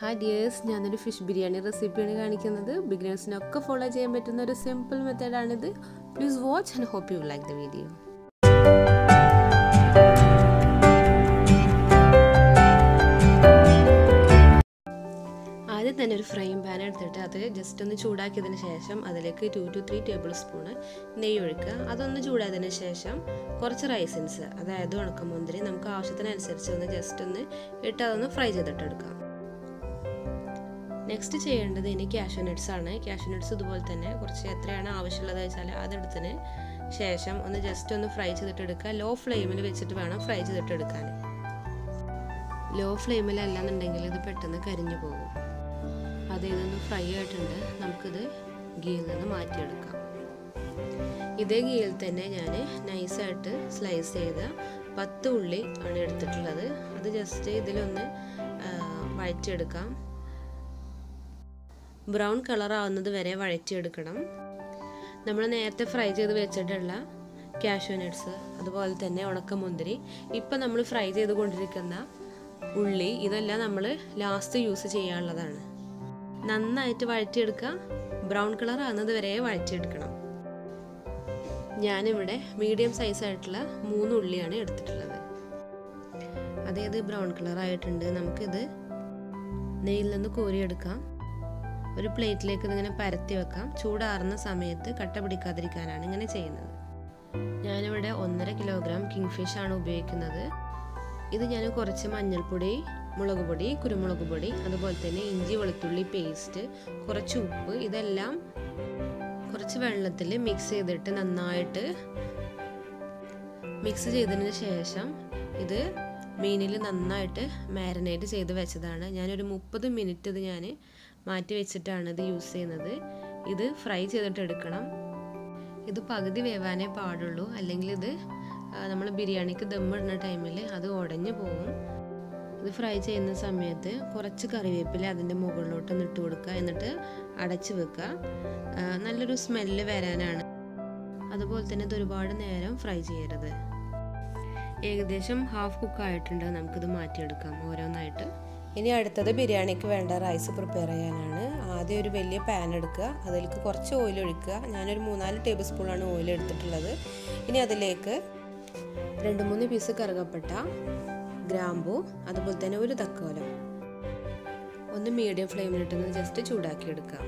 Hi dears ഞാനൊരു fish biryani റെസിപ്പിയാണ് കാണിക്കുന്നത്. ബിഗിനേഴ്സിനൊക്കെ ഫോളോ ചെയ്യാൻ പറ്റുന്ന ഒരു simple മെത്തേഡാണിത് please watch and hope you like the video ആദ്യം തന്നെ ഒരു ഫ്രൈങ് പാൻ എടുത്തിട്ട് അത് ജസ്റ്റ് ഒന്ന് ചൂടാക്കിയതിന് ശേഷം അതിലേക്ക് two two three tablespoon നെയ്യ് ഒഴിക്കുക. അതൊന്ന് ചൂടായതിന് ശേഷം കുറച്ച് റൈസിൻസ് അതായത് ഉണക്കമുന്തിരി നമുക്ക് ആവശ്യത്തിനനുസരിച്ച് ഒന്ന് ജസ്റ്റ് ഒന്ന് ഇട്ട് അതൊന്ന് ഫ്രൈ ചെയ്തിട്ടെടുക്കാം. നെക്സ്റ്റ് ചെയ്യേണ്ടത് ഇനി ക്യാഷ്യൂ നട്ട്സ് ആണ്. ക്യാഷ്യൂ നട്ട്സ് ഇതുപോലെ തന്നെ കുറച്ച് എത്രയാണ് ആവശ്യമുള്ളത് വെച്ചാൽ അതെടുത്തതിന് ശേഷം ഒന്ന് ജസ്റ്റ് ഒന്ന് ഫ്രൈ ചെയ്തിട്ട് എടുക്കുക ലോ ഫ്ലെയിമിൽ വെച്ചിട്ട് വേണം ഫ്രൈ ചെയ്തിട്ട് എടുക്കാൻ ലോ ഫ്ലെയിമിലല്ലാന്നുണ്ടെങ്കിൽ ഇത് പെട്ടെന്ന് കരിഞ്ഞു പോകും. അത് ഇതൊന്ന് ഫ്രൈ ആയിട്ടുണ്ട്. നമുക്കിത് ഗീയിൽ നിന്ന് മാറ്റിയെടുക്കാം. ഇതേ ഗീയിൽ തന്നെ ഞാൻ നൈസായിട്ട് സ്ലൈസ് ചെയ്ത പത്ത് ഉള്ളി ആണ് എടുത്തിട്ടുള്ളത്. അത് ജസ്റ്റ് ഇതിലൊന്ന് വഴറ്റിയെടുക്കാം. ബ്രൗൺ കളർ ആവുന്നത് വരെ വഴറ്റിയെടുക്കണം. നമ്മൾ നേരത്തെ ഫ്രൈ ചെയ്ത് വെച്ചിട്ടുള്ള കാഷ്യൂ നട്ട്സ് അതുപോലെ തന്നെ ഉണക്കമുന്തിരി. ഇപ്പം നമ്മൾ ഫ്രൈ ചെയ്ത് കൊണ്ടിരിക്കുന്ന ഉള്ളി ഇതെല്ലാം നമ്മൾ ലാസ്റ്റ് യൂസ് ചെയ്യാനുള്ളതാണ്. നന്നായിട്ട് വഴറ്റിയെടുക്കുക. ബ്രൗൺ കളർ ആകുന്നത് വരെ വഴറ്റിയെടുക്കണം. ഞാനിവിടെ മീഡിയം സൈസ് ആയിട്ടുള്ള മൂന്ന് ഉള്ളിയാണ് എടുത്തിട്ടുള്ളത്. അതേത് ബ്രൗൺ കളർ ആയിട്ടുണ്ട് നമുക്കിത് നെയ്യിൽ നിന്ന് കോരിയെടുക്കാം. ഒരു പ്ലേറ്റിലേക്ക് ഇതിങ്ങനെ പരത്തി വെക്കാം. ചൂടാറുന്ന സമയത്ത് കട്ട പിടിക്കാതിരിക്കാനാണ് ഇങ്ങനെ ചെയ്യുന്നത്. ഞാനിവിടെ ഒന്നര കിലോഗ്രാം കിങ് ഫിഷ് ആണ് ഉപയോഗിക്കുന്നത്. ഇത് ഞാൻ കുറച്ച് മഞ്ഞൾപ്പൊടി മുളക് പൊടി കുരുമുളക് പൊടി അതുപോലെ തന്നെ ഇഞ്ചി വെളുത്തുള്ളി പേസ്റ്റ് കുറച്ച് ഉപ്പ് ഇതെല്ലാം കുറച്ച് വെള്ളത്തിൽ മിക്സ് ചെയ്തിട്ട് നന്നായിട്ട് മിക്സ് ചെയ്തതിന് ശേഷം ഇത് മീനിൽ നന്നായിട്ട് മാരിനേറ്റ് ചെയ്ത് വെച്ചതാണ്. ഞാനൊരു മുപ്പത് മിനിറ്റ് ഇത് ഞാൻ മാറ്റി വെച്ചിട്ടാണ് ഇത് യൂസ് ചെയ്യുന്നത്. ഇത് ഫ്രൈ ചെയ്തിട്ട് എടുക്കണം. ഇത് പകുതി വേവാനേ പാടുള്ളൂ. അല്ലെങ്കിൽ ഇത് നമ്മൾ ബിരിയാണിക്ക് ദമ്മിടുന്ന ടൈമിൽ അത് ഉടഞ്ഞു പോകും ഇത് ഫ്രൈ ചെയ്യുന്ന സമയത്ത് കുറച്ച് കറിവേപ്പില അതിന്റെ മുകളിലോട്ട് ഇട്ട് കൊടുക്കുക. എന്നിട്ട് അടച്ച് വെക്കുക. നല്ലൊരു സ്മെല്ല് വരാനാണ്. അതുപോലെ തന്നെ ഇത് ഒരുപാട് നേരം ഫ്രൈ ചെയ്യരുത്. ഏകദേശം ഹാഫ് കുക്ക് ആയിട്ടുണ്ട്. നമുക്കിത് മാറ്റിയെടുക്കാം ഓരോന്നായിട്ട്. ഇനി അടുത്തത് ബിരിയാണിക്ക് വേണ്ട റൈസ് പ്രിപ്പയർ ചെയ്യാനാണ്. ആദ്യം ഒരു വലിയ പാൻ എടുക്കുക. അതിലേക്ക് കുറച്ച് ഓയിൽ ഒഴിക്കുക. ഞാനൊരു മൂന്നാൽ ടേബിൾ സ്പൂണാണ് ഓയിൽ എടുത്തിട്ടുള്ളത്. ഇനി അതിലേക്ക് രണ്ട് മൂന്ന് പീസ് കറുകപ്പെട്ട ഗ്രാമ്പു അതുപോലെ തന്നെ ഒരു തക്കോലം. ഒന്ന് മീഡിയം ഫ്ലെയിമിലിട്ടൊന്ന് ജസ്റ്റ് ചൂടാക്കി എടുക്കുക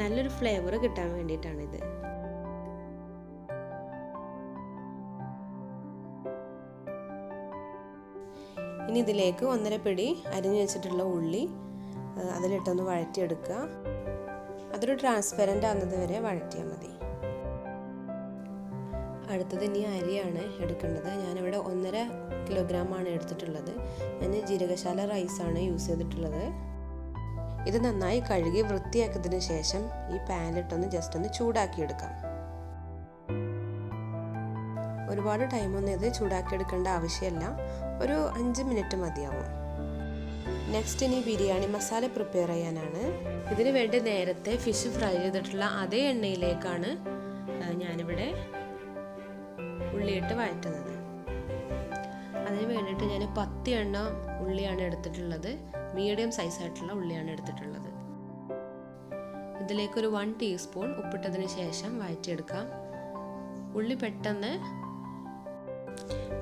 നല്ലൊരു ഫ്ലേവർ കിട്ടാൻ വേണ്ടിയിട്ടാണിത്. ഇനി ഇതിലേക്ക് ഒന്നര പിടി അരിഞ്ഞു വെച്ചിട്ടുള്ള ഉള്ളി അതിലിട്ടൊന്ന് വഴറ്റിയെടുക്കുക. അതൊരു ട്രാൻസ്പെറന്റ് ആകുന്നത് വരെ വഴറ്റിയാൽ മതി. അടുത്തത് ഇനി അരിയാണ് എടുക്കേണ്ടത്. ഞാനിവിടെ ഒന്നര ആണ് എടുത്തിട്ടുള്ളത്. ഞാൻ ജീരകശാല റൈസാണ് യൂസ് ചെയ്തിട്ടുള്ളത്. ഇത് നന്നായി കഴുകി വൃത്തിയാക്കിയതിന് ശേഷം ഈ പാനിലിട്ടൊന്ന് ജസ്റ്റ് ഒന്ന് ചൂടാക്കിയെടുക്കാം. ഒരുപാട് ടൈമൊന്നും ഇത് ചൂടാക്കിയെടുക്കേണ്ട ആവശ്യമില്ല. ഒരു അഞ്ച് മിനിറ്റ് മതിയാവും. നെക്സ്റ്റ് ഇനി ബിരിയാണി മസാല പ്രിപ്പയർ ചെയ്യാനാണ്. ഇതിന് വേണ്ടി നേരത്തെ ഫിഷ് ഫ്രൈ ചെയ്തിട്ടുള്ള അതേ എണ്ണയിലേക്കാണ് ഞാനിവിടെ ഉള്ളിയിട്ട് വഴറ്റുന്നത്. അതിന് വേണ്ടിയിട്ട് ഞാൻ പത്ത് എണ്ണ ഉള്ളിയാണ് എടുത്തിട്ടുള്ളത്. മീഡിയം സൈസ് ആയിട്ടുള്ള ഉള്ളിയാണ് എടുത്തിട്ടുള്ളത്. ഇതിലേക്കൊരു വൺ ടീസ്പൂൺ ഉപ്പിട്ടതിന് ശേഷം വഴറ്റിയെടുക്കാം. ഉള്ളി പെട്ടെന്ന്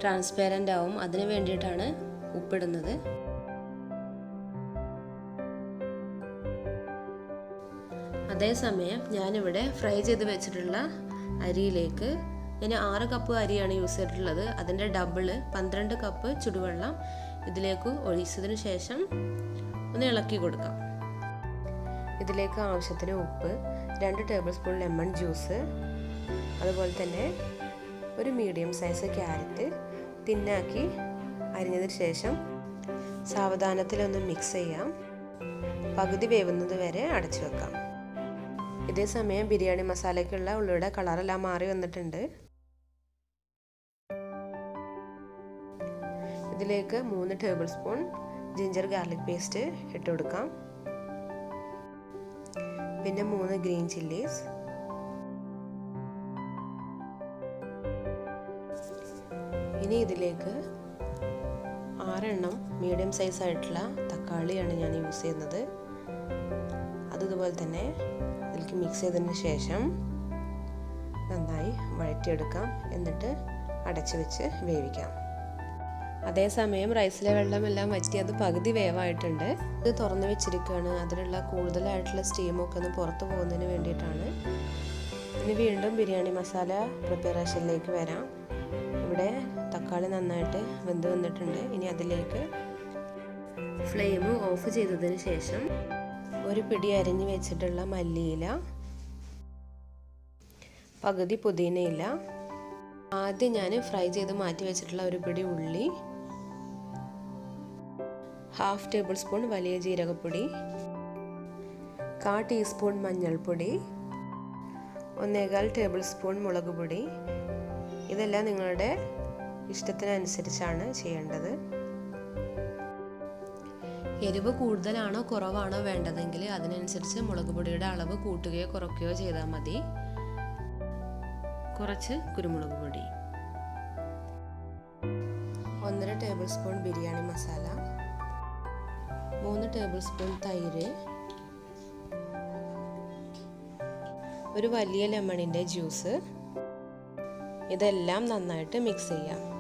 ട്രാൻസ്പെറന്റ് ആവും. അതിന് വേണ്ടിയിട്ടാണ് ഉപ്പിടുന്നത്. അതേസമയം ഞാനിവിടെ ഫ്രൈ ചെയ്ത് വെച്ചിട്ടുള്ള അരിയിലേക്ക് ഞാൻ ആറ് കപ്പ് അരിയാണ് യൂസ് ചെയ്തിട്ടുള്ളത്. അതിന്റെ ഡബിൾ പന്ത്രണ്ട് കപ്പ് ചുടുവെള്ളം ഇതിലേക്ക് ഒഴിച്ചതിന് ശേഷം ഒന്ന് ഇളക്കി കൊടുക്കാം. ഇതിലേക്ക് ആവശ്യത്തിന് ഉപ്പ് രണ്ട് ടേബിൾ സ്പൂൺ ലെമൺ ജ്യൂസ് അതുപോലെ തന്നെ ഒരു മീഡിയം സൈസ് ക്യാരറ്റ് തിന്നാക്കി അരിഞ്ഞതിന് ശേഷം സാവധാനത്തിലൊന്ന് മിക്സ് ചെയ്യാം. പകുതി വേവുന്നത് വരെ അടച്ചു വെക്കാം. ഇതേ സമയം ബിരിയാണി മസാലയ്ക്കുള്ള ഉള്ളിയുടെ കളറെല്ലാം മാറി വന്നിട്ടുണ്ട്. ഇതിലേക്ക് മൂന്ന് tablespoon ginger garlic paste ഇട്ട് കൊടുക്കാം. പിന്നെ മൂന്ന് ഗ്രീൻ ചില്ലീസ് ഇനി ഇതിലേക്ക് ആറെണ്ണം മീഡിയം സൈസ് ആയിട്ടുള്ള തക്കാളിയാണ് ഞാൻ യൂസ് ചെയ്യുന്നത്. അത് ഇതുപോലെ തന്നെ അതിലേക്ക് മിക്സ് ചെയ്തതിന് ശേഷം നന്നായി വഴറ്റിയെടുക്കാം. എന്നിട്ട് അടച്ചു വെച്ച് വേവിക്കാം. അതേസമയം റൈസിലെ വെള്ളമെല്ലാം വറ്റി അത് പകുതി വേവായിട്ടുണ്ട്. ഇത് തുറന്നു വെച്ചിരിക്കുകയാണ്. അതിലുള്ള കൂടുതലായിട്ടുള്ള സ്റ്റീമൊക്കെ ഒന്ന് പുറത്തു പോകുന്നതിന് വേണ്ടിയിട്ടാണ്. ഇനി വീണ്ടും ബിരിയാണി മസാല പ്രിപ്പറേഷനിലേക്ക് വരാം. ഇവിടെ തക്കാളി നന്നായിട്ട് വെന്ത് വന്നിട്ടുണ്ട്. ഇനി അതിലേക്ക് ഫ്ലെയിം ഓഫ് ചെയ്തതിന് ശേഷം ഒരു പിടി അരിഞ്ഞ് വെച്ചിട്ടുള്ള മല്ലിയില പകുതി പുതിനയില ആദ്യം ഞാൻ ഫ്രൈ ചെയ്ത് മാറ്റി വെച്ചിട്ടുള്ള ഒരു പിടി ഉള്ളി ഹാഫ് ടേബിൾ സ്പൂൺ വലിയ ജീരകപ്പൊടി കാ ടീസ്പൂൺ മഞ്ഞൾപ്പൊടി ഒന്നേകാൽ ടേബിൾ സ്പൂൺ മുളക് പൊടി. ഇതെല്ലാം നിങ്ങളുടെ ഇഷ്ടത്തിനനുസരിച്ചാണ് ചെയ്യേണ്ടത്. എരിവ് കൂടുതലാണോ കുറവാണോ വേണ്ടതെങ്കിൽ അതിനനുസരിച്ച് മുളക് പൊടിയുടെ അളവ് കൂട്ടുകയോ കുറയ്ക്കുകയോ ചെയ്താൽ മതി. കുറച്ച് കുരുമുളക് പൊടി. ഒന്നര ടേബിൾ സ്പൂൺ ബിരിയാണി മസാല. മൂന്ന് ടേബിൾ സ്പൂൺ തൈര്. ഒരു വലിയ ലെമണിന്റെ ജ്യൂസ്. ഇതെല്ലാം നന്നായിട്ട് മിക്സ് ചെയ്യാം.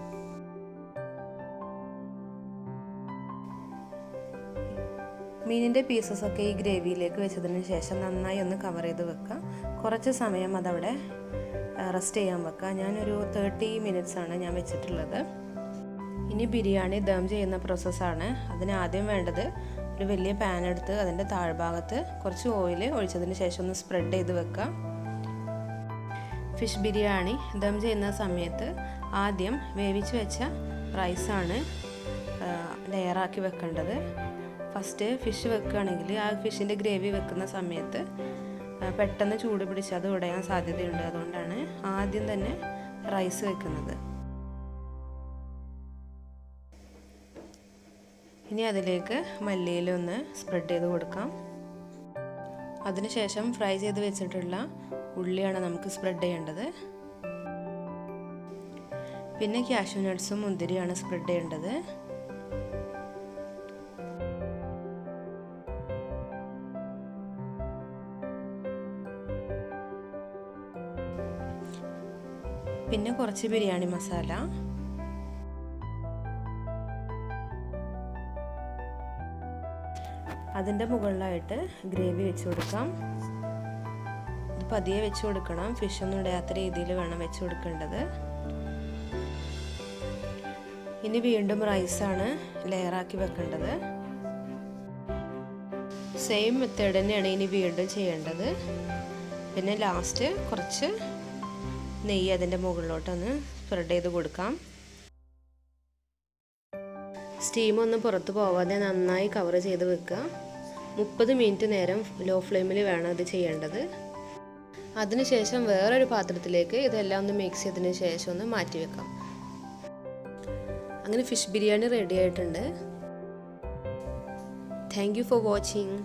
മീനിന്റെ പീസസ് ഒക്കെ ഈ ഗ്രേവിയിലേക്ക് വെച്ചതിന് ശേഷം നന്നായി ഒന്ന് കവർ ചെയ്ത് വെക്കുക കുറച്ച് സമയം അതവിടെ റെസ്റ്റ് ചെയ്യാൻ വെക്കുക ഞാനൊരു തേർട്ടി മിനിറ്റ്സ് ആണ് ഞാൻ വെച്ചിട്ടുള്ളത്. ഇനി ബിരിയാണി ദം ചെയ്യുന്ന പ്രോസസ്സാണ് അതിന് ആദ്യം വേണ്ടത് ഒരു വലിയ പാൻ എടുത്ത് അതിന്റെ താഴ്ഭാഗത്ത് കുറച്ച് ഓയിൽ ഒഴിച്ചതിന് ശേഷം ഒന്ന് സ്പ്രെഡ് ചെയ്ത് വെക്കുക ഫിഷ് ബിരിയാണി ദം ചെയ്യുന്ന സമയത്ത് ആദ്യം വേവിച്ച് വെച്ച റൈസാണ് ലെയറാക്കി വെക്കേണ്ടത്. ഫസ്റ്റ് ഫിഷ് വെക്കുകയാണെങ്കിൽ ആ ഫിഷിന്റെ ഗ്രേവി വെക്കുന്ന സമയത്ത് പെട്ടെന്ന് ചൂട് പിടിച്ച് അത് ഉടയാൻ സാധ്യതയുണ്ട്. അതുകൊണ്ടാണ് ആദ്യം തന്നെ റൈസ് വെക്കുന്നത്. ഇനി അതിലേക്ക് മല്ലിയില ഒന്ന് സ്പ്രെഡ് ചെയ്ത് കൊടുക്കാം. അതിനുശേഷം ഫ്രൈ ചെയ്ത് വെച്ചിട്ടുള്ള ഉള്ളിയാണ് നമുക്ക് സ്പ്രെഡ് ചെയ്യേണ്ടത്. പിന്നെ ക്യാഷ്യൂ നട്ട്സും മുന്തിരിയാണ് സ്പ്രെഡ് ചെയ്യേണ്ടത്. പിന്നെ കുറച്ച് ബിരിയാണി മസാല. അതിന്റെ മുകളിലായിട്ട് ഗ്രേവി വെച്ച് കൊടുക്കാം. ഇത് പതിയെ വെച്ച് കൊടുക്കണം. ഫിഷ് ഒന്നും ഇടയാത്ത രീതിയിൽ വേണം വെച്ച് കൊടുക്കേണ്ടത്. ഇനി വീണ്ടും റൈസാണ് ലെയറാക്കി വെക്കേണ്ടത്. സെയിം മെത്തേഡ് തന്നെയാണ് ഇനി വീണ്ടും ചെയ്യേണ്ടത്. പിന്നെ ലാസ്റ്റ് കുറച്ച് നെയ്യ് അതിന്റെ മുകളിലോട്ടൊന്ന് സ്പ്രെഡ് ചെയ്ത് കൊടുക്കാം. സ്റ്റീം ഒന്നും പുറത്ത് പോവാതെ നന്നായി കവർ ചെയ്ത് വെക്കുക. മുപ്പത് മിനിറ്റ് നേരം ലോ ഫ്ലെയിമിൽ വേണം ഇത് ചെയ്യേണ്ടത്. അതിനുശേഷം വേറൊരു പാത്രത്തിലേക്ക് ഇതെല്ലാം ഒന്ന് മിക്സ് ചെയ്തതിന് ശേഷം ഒന്ന് മാറ്റി വെക്കാം. അങ്ങനെ ഫിഷ് ബിരിയാണി റെഡി ആയിട്ടുണ്ട്. Thank you for watching